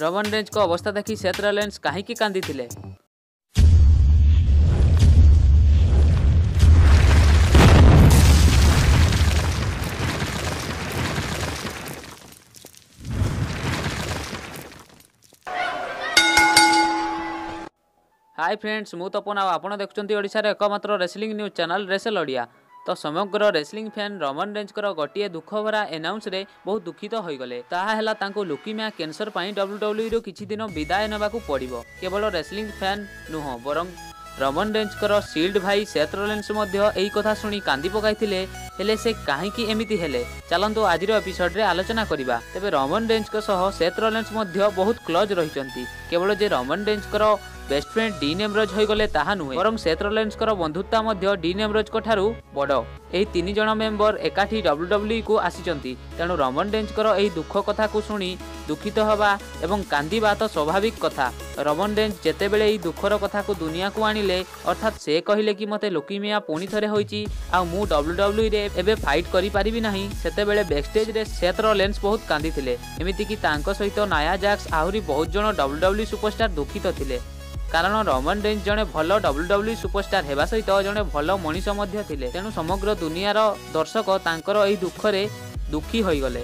ରମନ ରେଞ୍ଜଙ୍କ ଅବସ୍ଥା ଦେଖି ସେଥ୍ ରଲେନ୍ସ କାହିଁକି କାନ୍ଦିଥିଲେ? ହାଇ ଫ୍ରେଣ୍ଡସ୍ ମୁଁ ତପନ ଆଉ ଆପଣ ଦେଖୁଛନ୍ତି ଓଡ଼ିଶାର ଏକମାତ୍ର wrestling news channel wrestle Odia ତ ସମଗ୍ର ରେସଲିଂ ଫ୍ୟାନ୍ ରମନ ରେଞ୍ଜଙ୍କର ଗୋଟିଏ ଦୁଃଖଭରା ଏନାଉନ୍ସରେ ବହୁତ ଦୁଃଖିତ ହୋଇଗଲେ। ତାହା ହେଲା ତାଙ୍କୁ ଲୁକିମିଆ କ୍ୟାନ୍ସର ପାଇଁ ଡବ୍ଲ୍ୟୁଡବ୍ଲ୍ୟୁଇରୁ କିଛି ଦିନ ବିଦାୟ ନେବାକୁ ପଡ଼ିବ। କେବଳ ରେସଲିଂ ଫ୍ୟାନ୍ ନୁହଁ ବରଂ ରମନ ରେଞ୍ଜଙ୍କର ସିଲ୍ଡ ଭାଇ ସେଥ୍ ରୋଲେନ୍ସ ମଧ୍ୟ ଏହି କଥା ଶୁଣି କାନ୍ଦି ପକାଇଥିଲେ ହେଲେ ସେ କାହିଁକି ଏମିତି ହେଲେ? ଚାଲନ୍ତୁ ଆଜିର ଏପିସୋଡରେ ଆଲୋଚନା କରିବା। ତେବେ ରମନ ରେଞ୍ଜଙ୍କ ସହ ସେଥ୍ ରୋଲେନ୍ସ ମଧ୍ୟ ବହୁତ କ୍ଲୋଜ୍ ରହିଛନ୍ତି। କେବଳ ଯେ ରମନ ରେଞ୍ଜଙ୍କର ବେଷ୍ଟ ଫ୍ରେଣ୍ଡ ଡିନ୍ ଏମ୍ରୋଜ ହୋଇଗଲେ ତାହା ନୁହେଁ ବରଂ ସେଥ୍ ରୋଲେନ୍ସଙ୍କର ବନ୍ଧୁତା ମଧ୍ୟ ଡିନ୍ ଏମ୍ରୋଜଙ୍କ ଠାରୁ ବଡ଼ ଏହି ତିନି ଜଣ ମେମ୍ବର ଏକାଠି ଡବ୍ଲ୍ୟୁଡବ୍ଲ୍ୟୁଇକୁ ଆସିଛନ୍ତି ତେଣୁ ରମନ ରେଞ୍ଜଙ୍କର ଏହି ଦୁଃଖ କଥାକୁ ଶୁଣି ଦୁଃଖିତ ହେବା ଏବଂ କାନ୍ଦିବା ତ ସ୍ୱାଭାବିକ କଥା ରମନ ରେଞ୍ଜ ଯେତେବେଳେ ଏହି ଦୁଃଖର କଥାକୁ ଦୁନିଆକୁ ଆଣିଲେ ଅର୍ଥାତ୍ ସେ କହିଲେ କି ମୋତେ ଲୁକିମିଆ ପୁଣି ଥରେ ହୋଇଛି ଆଉ ମୁଁ ଡବ୍ଲ୍ୟୁଡବ୍ଲ୍ୟୁଇରେ ଏବେ ଫାଇଟ୍ କରିପାରିବି ନାହିଁ ସେତେବେଳେ ବ୍ୟାକଷ୍ଟେଜରେ ସେଥ୍ ରୋଲେନ୍ସ ବହୁତ କାନ୍ଦିଥିଲେ ଏମିତିକି ତାଙ୍କ ସହିତ ନାୟା ଜାକ୍ସ ଆହୁରି ବହୁତ ଜଣ ଡବ୍ଲ୍ୟୁଡବ୍ଲ୍ୟୁ ସୁପରଷ୍ଟାର ଦୁଃଖିତ ଥିଲେ କାରଣ ରମନ ରେଞ୍ଜ ଜଣେ ଭଲ ଡବ୍ଲ୍ୟୁଡବ୍ଲ୍ୟୁ ସୁପରଷ୍ଟାର ହେବା ସହିତ ଜଣେ ଭଲ ମଣିଷ ମଧ୍ୟ ଥିଲେ। ତେଣୁ ସମଗ୍ର ଦୁନିଆର ଦର୍ଶକ ତାଙ୍କର ଏହି ଦୁଃଖରେ ଦୁଃଖୀ ହୋଇଗଲେ।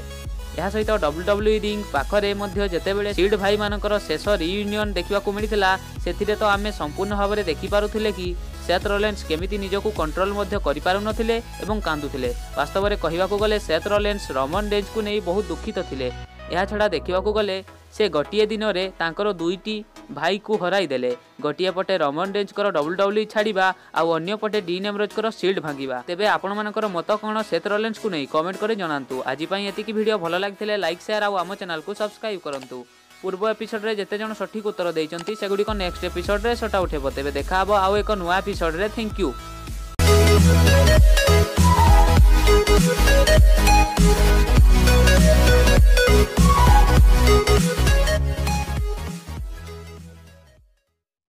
ଏହା ସହିତ ଡବ୍ଲ୍ୟୁଡବ୍ଲ୍ୟୁ ରିଙ୍ଗ ପାଖରେ ମଧ୍ୟ ଯେତେବେଳେ ସିଡ୍ ଭାଇମାନଙ୍କର ଶେଷ ରିୟୁନିୟନ ଦେଖିବାକୁ ମିଳିଥିଲା ସେଥିରେ ତ ଆମେ ସମ୍ପୂର୍ଣ୍ଣ ଭାବରେ ଦେଖିପାରୁଥିଲେ କି ସେଥ୍ ରୋଲେନ୍ସ କେମିତି ନିଜକୁ କଣ୍ଟ୍ରୋଲ ମଧ୍ୟ କରିପାରୁନଥିଲେ ଏବଂ କାନ୍ଦୁଥିଲେ। ବାସ୍ତବରେ କହିବାକୁ ଗଲେ ସେଥ୍ ରୋଲେନ୍ସ ରମନ ରେଞ୍ଜକୁ ନେଇ ବହୁତ ଦୁଃଖିତ ଥିଲେ। ଏହାଛଡ଼ା ଦେଖିବାକୁ ଗଲେ ସେ ଗୋଟିଏ ଦିନରେ ତାଙ୍କର ଦୁଇଟି ଭାଇକୁ ହରାଇଦେଲେ ଗୋଟିଏ ପଟେ ରମନ ଡେଞ୍ଜଙ୍କର ଡବ୍ଲ୍ୟୁ ଡବ୍ଲ୍ୟୁ ଛାଡ଼ିବା ଆଉ ଅନ୍ୟପଟେ ଡିନ୍ ଏମ୍ରଜଙ୍କର ସିଲ୍ଡ ଭାଙ୍ଗିବା। ତେବେ ଆପଣମାନଙ୍କର ମତ କ'ଣ ସେଥର ଲେନ୍ସକୁ ନେଇ କମେଣ୍ଟ କରି ଜଣାନ୍ତୁ। ଆଜି ପାଇଁ ଏତିକି ଭିଡ଼ିଓ ଭଲ ଲାଗିଥିଲେ ଲାଇକ୍ ସେୟାର ଆଉ ଆମ ଚ୍ୟାନେଲକୁ ସବସ୍କ୍ରାଇବ୍ କରନ୍ତୁ। ପୂର୍ବ ଏପିସୋଡ଼ରେ ଯେତେ ଜଣ ସଠିକ୍ ଉତ୍ତର ଦେଇଛନ୍ତି ସେଗୁଡ଼ିକ ନେକ୍ସଟ ଏପିସୋଡ୍ରେ ସଟା ଉଠେଇବ। ତେବେ ଦେଖାହେବ ଆଉ ଏକ ନୂଆ ଏପିସୋଡ଼ରେ ଥ୍ୟାଙ୍କ ୟୁ